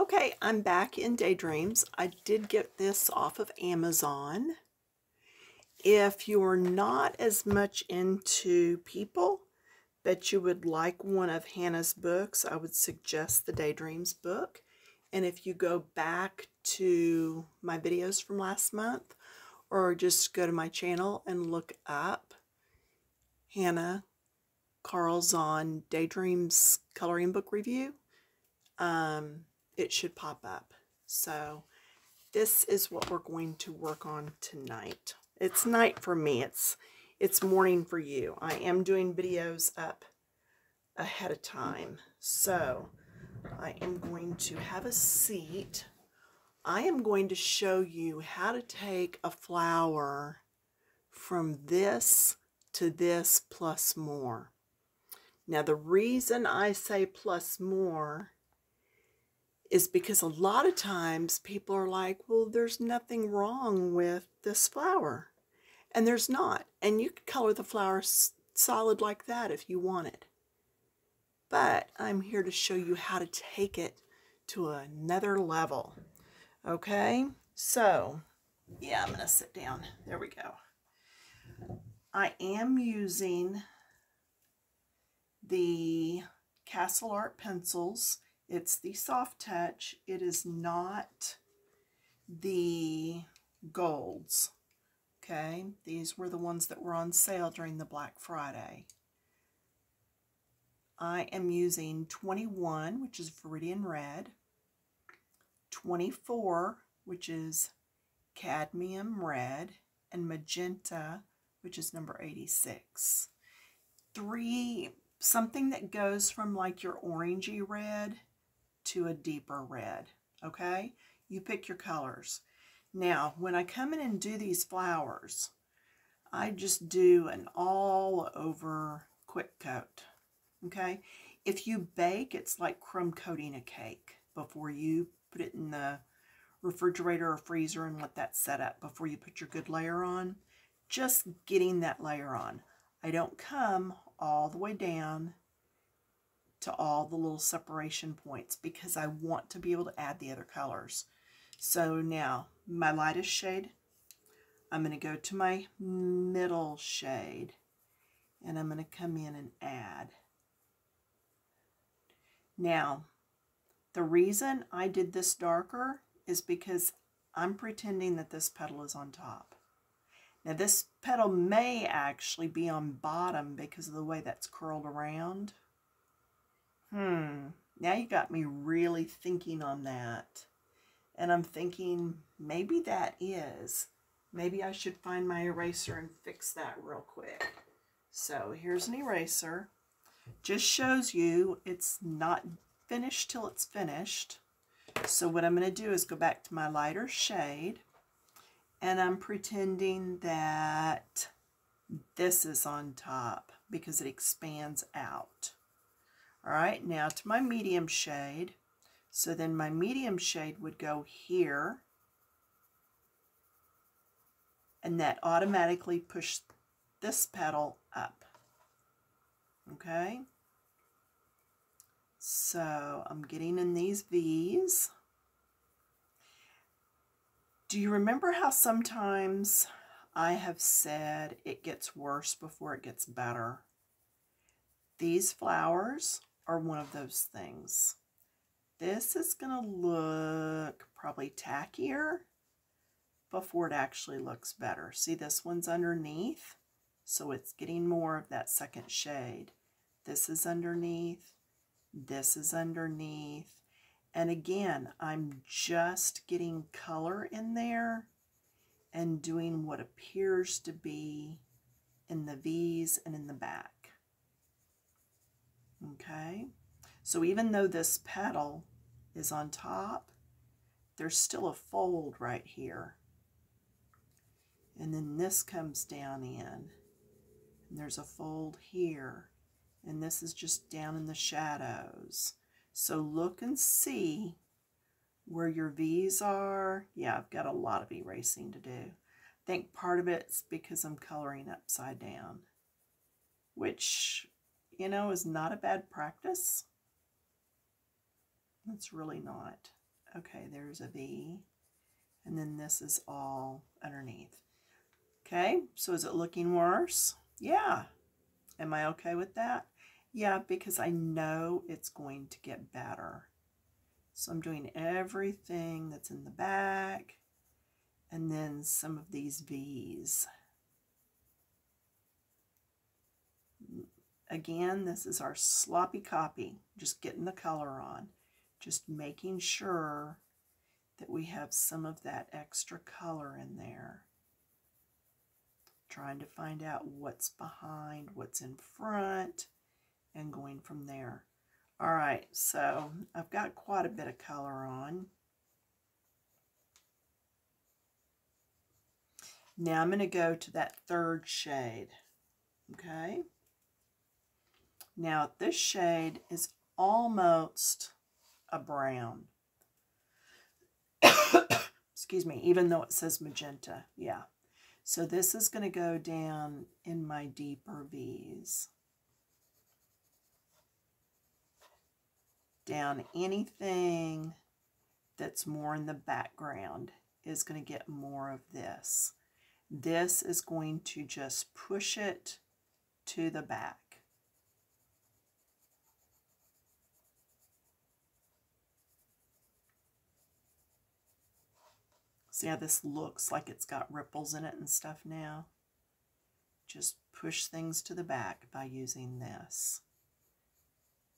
Okay, I'm back in Daydreams. I did get this off of Amazon. If you're not as much into people, but you would like one of Hanna's books, I would suggest the Daydreams book. And if you go back to my videos from last month, or just go to my channel and look up Hannah Carl Zahn Daydreams Coloring Book Review, um, it should pop up. So this is what we're going to work on tonight. It's night for me. It's it's morning for you. I am doing videos up ahead of time. So I am going to have a seat. I am going to show you how to take a flower from this to this plus more. Now the reason I say plus more is because a lot of times people are like, well, there's nothing wrong with this flower. And there's not. And you could color the flower solid like that if you wanted. But I'm here to show you how to take it to another level. Okay, so yeah, I'm going to sit down. There we go. I am using the Castle Art pencils it's the soft touch. It is not the golds. Okay, these were the ones that were on sale during the Black Friday. I am using 21, which is Viridian Red, 24, which is Cadmium Red, and Magenta, which is number 86. Three, something that goes from like your orangey red to a deeper red, okay? You pick your colors. Now, when I come in and do these flowers, I just do an all over quick coat, okay? If you bake, it's like crumb coating a cake before you put it in the refrigerator or freezer and let that set up before you put your good layer on. Just getting that layer on. I don't come all the way down to all the little separation points because I want to be able to add the other colors. So now my lightest shade, I'm going to go to my middle shade and I'm going to come in and add. Now, the reason I did this darker is because I'm pretending that this petal is on top. Now this petal may actually be on bottom because of the way that's curled around. Hmm, now you got me really thinking on that. And I'm thinking maybe that is. Maybe I should find my eraser and fix that real quick. So here's an eraser. Just shows you it's not finished till it's finished. So what I'm going to do is go back to my lighter shade. And I'm pretending that this is on top because it expands out. All right, now to my medium shade. So then my medium shade would go here. And that automatically pushed this petal up. Okay. So I'm getting in these V's. Do you remember how sometimes I have said it gets worse before it gets better? These flowers are one of those things. This is going to look probably tackier before it actually looks better. See, this one's underneath, so it's getting more of that second shade. This is underneath, this is underneath, and again, I'm just getting color in there and doing what appears to be in the V's and in the back. Okay, so even though this petal is on top, there's still a fold right here. And then this comes down in. And there's a fold here. And this is just down in the shadows. So look and see where your V's are. Yeah, I've got a lot of erasing to do. I think part of it's because I'm coloring upside down, which you know, is not a bad practice. It's really not. Okay, there's a V. And then this is all underneath. Okay, so is it looking worse? Yeah. Am I okay with that? Yeah, because I know it's going to get better. So I'm doing everything that's in the back and then some of these V's. Again, this is our sloppy copy, just getting the color on, just making sure that we have some of that extra color in there. Trying to find out what's behind, what's in front, and going from there. All right, so I've got quite a bit of color on. Now I'm going to go to that third shade, okay? Now this shade is almost a brown. Excuse me, even though it says magenta, yeah. So this is going to go down in my deeper V's. down anything that's more in the background is going to get more of this. This is going to just push it to the back. See how this looks like it's got ripples in it and stuff now? Just push things to the back by using this.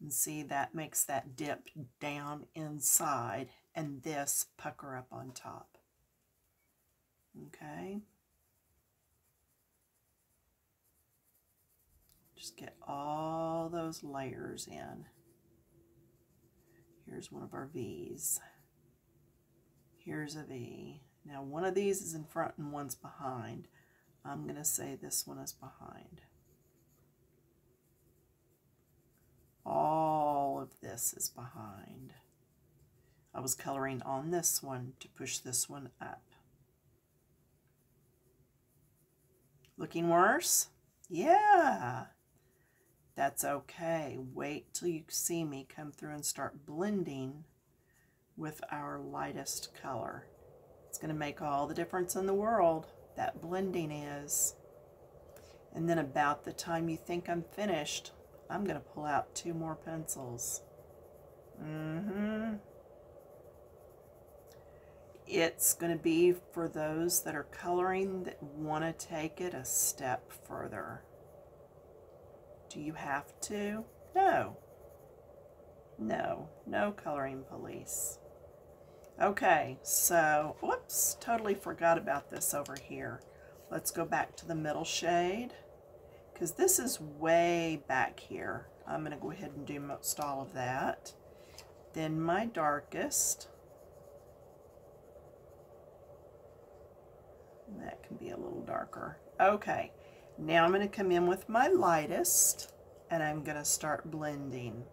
And see, that makes that dip down inside and this pucker up on top. Okay. Just get all those layers in. Here's one of our V's. Here's a V. Now one of these is in front and one's behind. I'm going to say this one is behind. All of this is behind. I was coloring on this one to push this one up. Looking worse? Yeah. That's okay. Wait till you see me come through and start blending with our lightest color. It's going to make all the difference in the world. That blending is. And then about the time you think I'm finished, I'm going to pull out two more pencils. Mm-hmm. It's going to be for those that are coloring that want to take it a step further. Do you have to? No. No, no coloring police. Okay, so, whoops, totally forgot about this over here. Let's go back to the middle shade because this is way back here. I'm going to go ahead and do most all of that. Then my darkest. That can be a little darker. Okay, now I'm going to come in with my lightest and I'm going to start blending.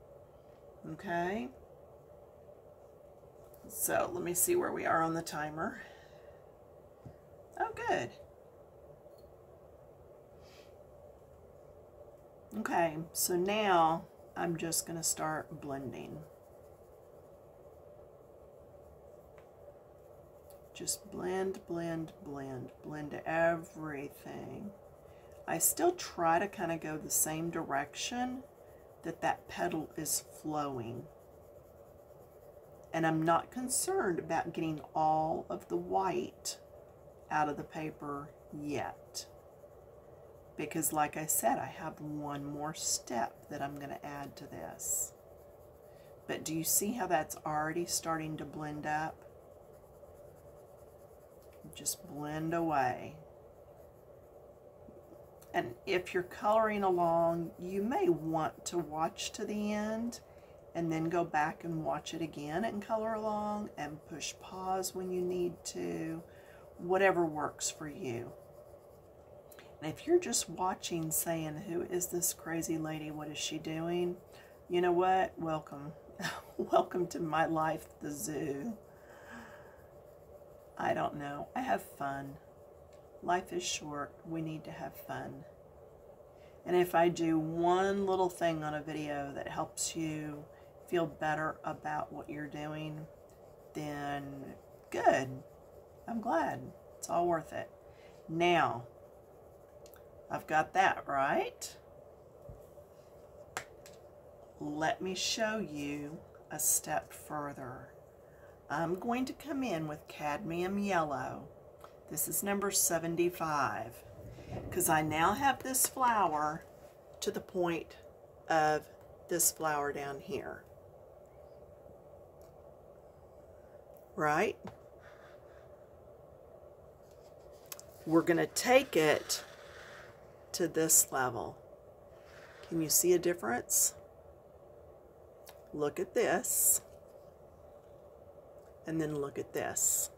Okay. So let me see where we are on the timer. Oh, good. Okay, so now I'm just going to start blending. Just blend, blend, blend, blend everything. I still try to kind of go the same direction that that petal is flowing. And I'm not concerned about getting all of the white out of the paper yet because like I said, I have one more step that I'm going to add to this. But do you see how that's already starting to blend up? Just blend away. And if you're coloring along, you may want to watch to the end and then go back and watch it again and color along and push pause when you need to, whatever works for you. And if you're just watching saying, who is this crazy lady? What is she doing? You know what? Welcome. Welcome to my life, the zoo. I don't know. I have fun. Life is short. We need to have fun. And if I do one little thing on a video that helps you feel better about what you're doing, then good. I'm glad. It's all worth it. Now, I've got that right. Let me show you a step further. I'm going to come in with cadmium yellow. This is number 75 because I now have this flower to the point of this flower down here. Right? We're going to take it to this level. Can you see a difference? Look at this. And then look at this.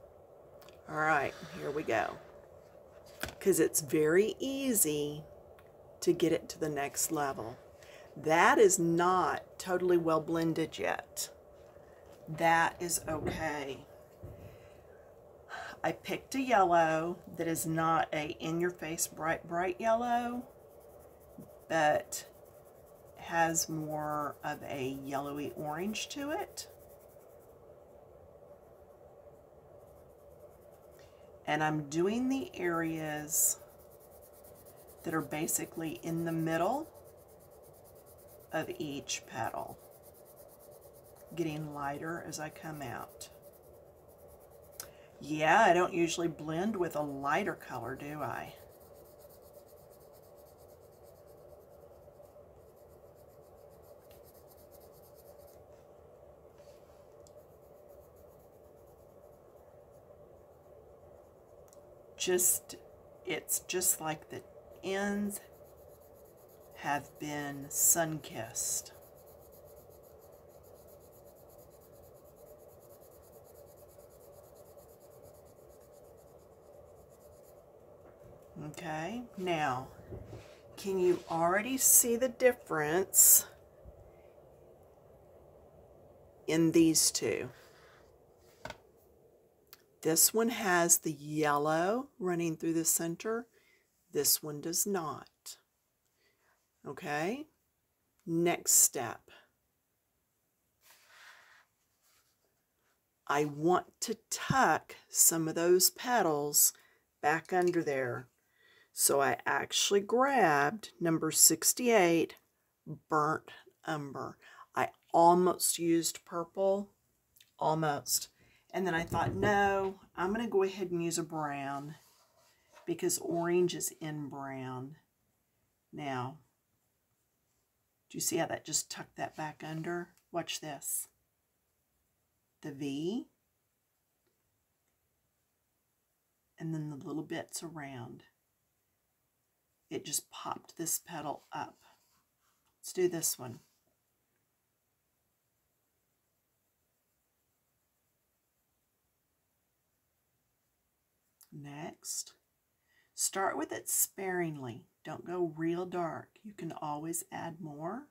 All right, here we go. Because it's very easy to get it to the next level. That is not totally well blended yet. That is okay. I picked a yellow that is not a in-your-face bright, bright yellow, but has more of a yellowy orange to it. And I'm doing the areas that are basically in the middle of each petal, getting lighter as I come out. Yeah, I don't usually blend with a lighter color, do I? Just, it's just like the ends have been sun-kissed. Okay, now, can you already see the difference in these two? This one has the yellow running through the center. This one does not. Okay, next step. I want to tuck some of those petals back under there. So I actually grabbed number 68, Burnt Umber. I almost used purple, almost. And then I thought, no, I'm going to go ahead and use a brown because orange is in brown. Now, do you see how that just tucked that back under? Watch this. The V. And then the little bits around. It just popped this petal up. Let's do this one. Next, start with it sparingly. Don't go real dark. You can always add more.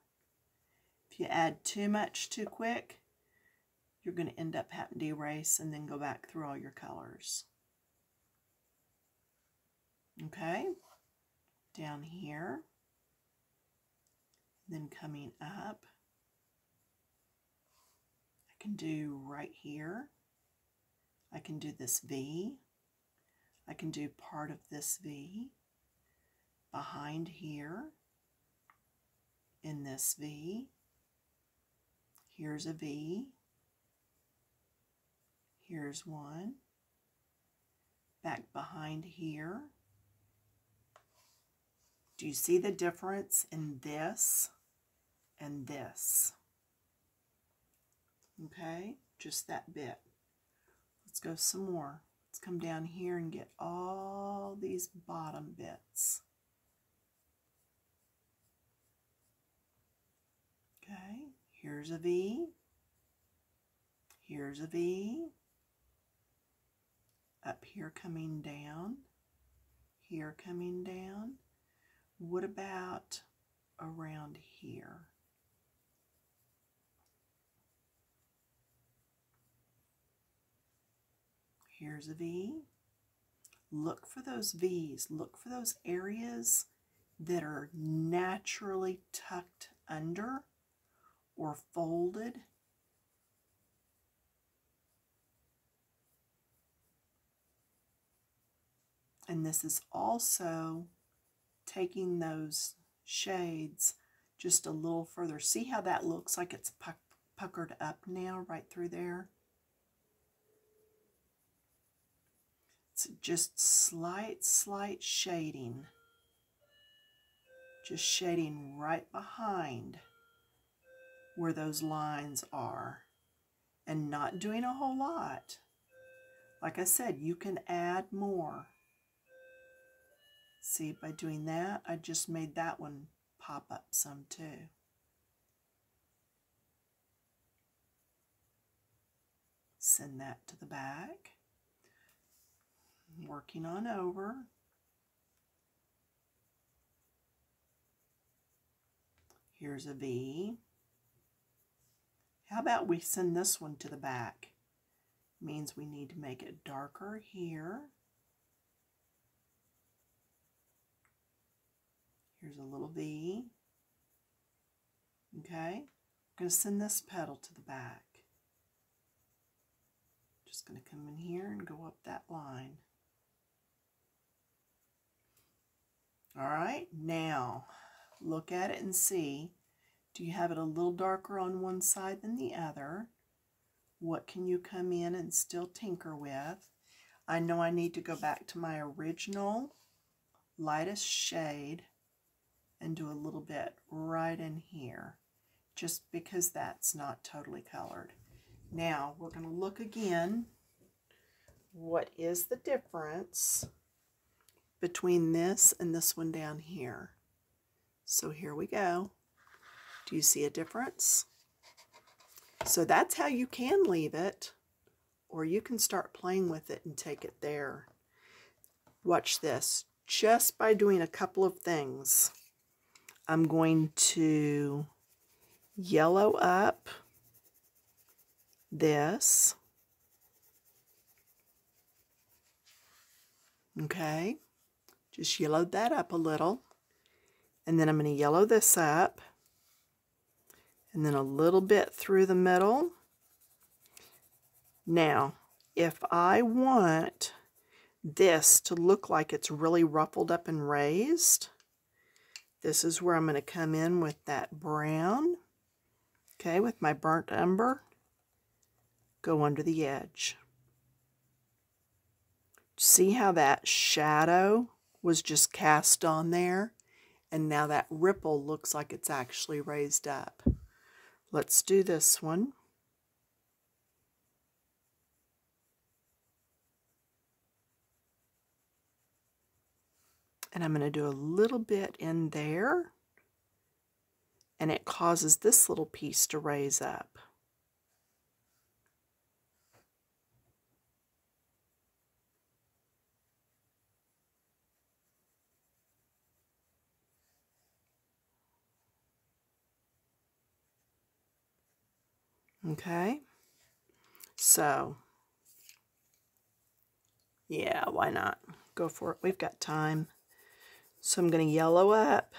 If you add too much too quick, you're going to end up having to erase and then go back through all your colors. Okay, down here, then coming up, I can do right here. I can do this V. I can do part of this V behind here in this V. Here's a V. Here's one. Back behind here. Do you see the difference in this and this? Okay, just that bit. Let's go some more. Let's come down here and get all these bottom bits. Okay, here's a V. Here's a V. Up here coming down. Here coming down. What about around here? Here's a V. Look for those V's. Look for those areas that are naturally tucked under or folded. And this is also taking those shades just a little further. See how that looks like it's puck puckered up now right through there? It's just slight, slight shading. Just shading right behind where those lines are and not doing a whole lot. Like I said, you can add more. See, by doing that, I just made that one pop up some too. Send that to the back. Working on over. Here's a V. How about we send this one to the back? Means we need to make it darker here. Here's a little V. Okay, I'm going to send this petal to the back. Just going to come in here and go up that line. All right, now look at it and see. Do you have it a little darker on one side than the other? What can you come in and still tinker with? I know I need to go back to my original lightest shade and do a little bit right in here just because that's not totally colored. Now we're going to look again. What is the difference between this and this one down here? So here we go. Do you see a difference? So that's how you can leave it, or you can start playing with it and take it there. Watch this. Just by doing a couple of things, I'm going to yellow up this. Okay, just yellowed that up a little. And then I'm going to yellow this up. And then a little bit through the middle. Now, if I want this to look like it's really ruffled up and raised, this is where I'm going to come in with that brown. Okay, with my burnt umber. Go under the edge. See how that shadow was just cast on there? And now that ripple looks like it's actually raised up. Let's do this one. And I'm going to do a little bit in there. And it causes this little piece to raise up. Okay, so yeah, why not? Go for it. We've got time. So I'm going to yellow up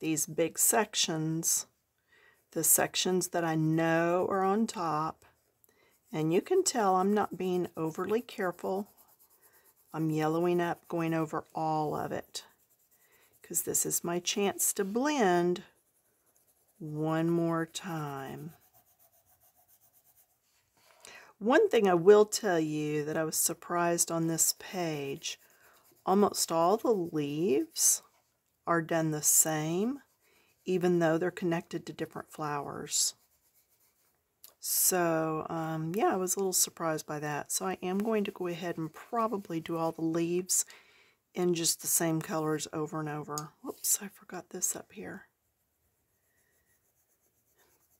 these big sections, the sections that I know are on top. And you can tell I'm not being overly careful. I'm yellowing up, going over all of it. Because this is my chance to blend one more time. One thing I will tell you that I was surprised on this page, almost all the leaves are done the same, even though they're connected to different flowers. So, um, yeah, I was a little surprised by that. So I am going to go ahead and probably do all the leaves in just the same colors over and over. Whoops, I forgot this up here.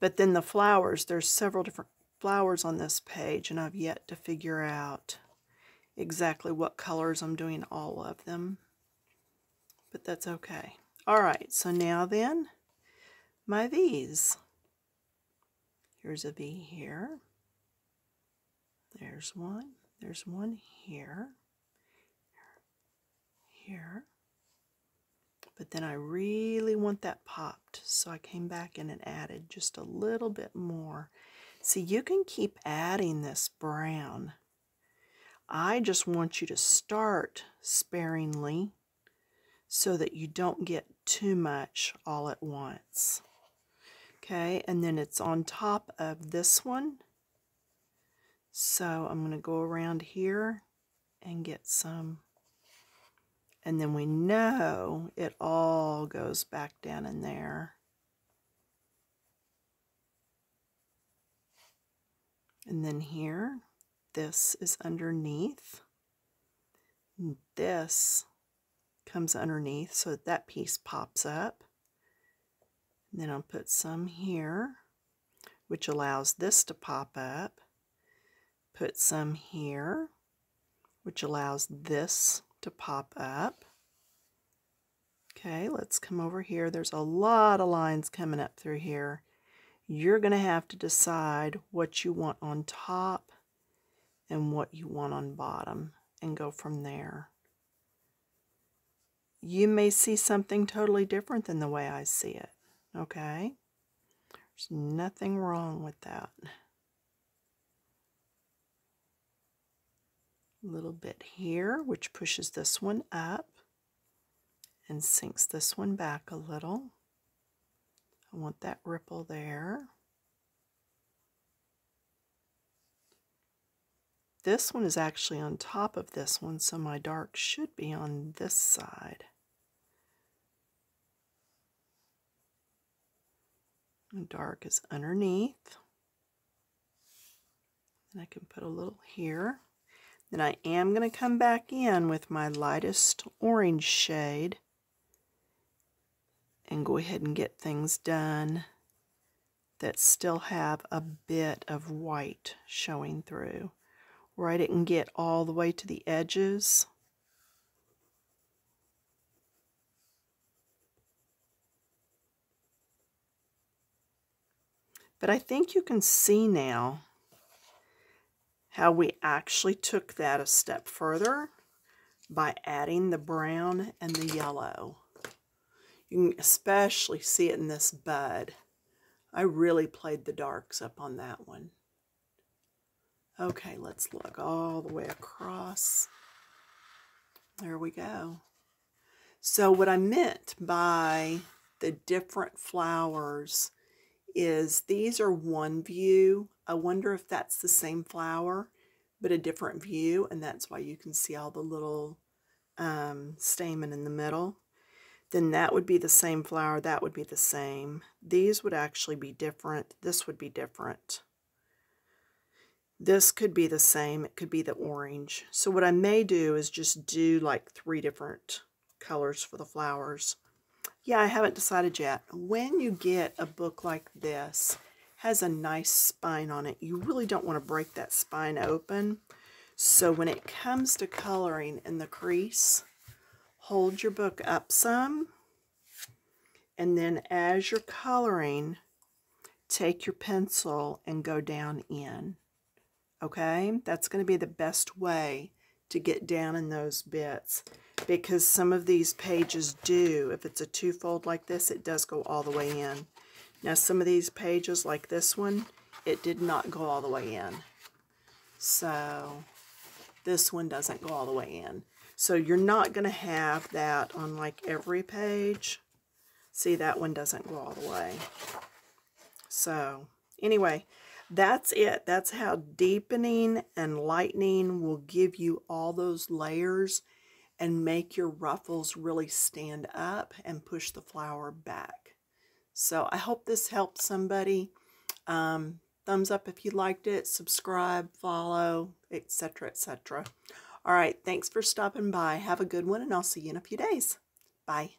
But then the flowers, there's several different flowers on this page and I've yet to figure out exactly what colors I'm doing all of them. But that's okay. All right, so now then, my V's. Here's a V here. There's one. There's one here. Here. But then I really want that popped, so I came back in and added just a little bit more. See, you can keep adding this brown. I just want you to start sparingly so that you don't get too much all at once. Okay, and then it's on top of this one. So I'm going to go around here and get some. And then we know it all goes back down in there. And then here, this is underneath. This comes underneath so that, that piece pops up. And then I'll put some here, which allows this to pop up. Put some here, which allows this to pop up. Okay, let's come over here. There's a lot of lines coming up through here. You're going to have to decide what you want on top and what you want on bottom and go from there. You may see something totally different than the way I see it, okay? There's nothing wrong with that. A little bit here, which pushes this one up and sinks this one back a little. I want that ripple there. This one is actually on top of this one, so my dark should be on this side. Dark is underneath. And I can put a little here. Then I am going to come back in with my lightest orange shade and go ahead and get things done that still have a bit of white showing through where I didn't get all the way to the edges. But I think you can see now how we actually took that a step further by adding the brown and the yellow. You can especially see it in this bud. I really played the darks up on that one. Okay, let's look all the way across. There we go. So what I meant by the different flowers is these are one view. I wonder if that's the same flower, but a different view, and that's why you can see all the little um, stamen in the middle then that would be the same flower, that would be the same. These would actually be different. This would be different. This could be the same. It could be the orange. So what I may do is just do like three different colors for the flowers. Yeah, I haven't decided yet. When you get a book like this, has a nice spine on it, you really don't want to break that spine open. So when it comes to coloring in the crease, hold your book up some, and then as you're coloring, take your pencil and go down in. Okay, that's going to be the best way to get down in those bits because some of these pages do, if it's a two-fold like this, it does go all the way in. Now some of these pages like this one, it did not go all the way in. So this one doesn't go all the way in. So you're not going to have that on like every page. See, that one doesn't go all the way. So anyway, that's it. That's how deepening and lightening will give you all those layers and make your ruffles really stand up and push the flower back. So I hope this helped somebody. Um, thumbs up if you liked it, subscribe, follow, etc., etc. All right, thanks for stopping by. Have a good one, and I'll see you in a few days. Bye.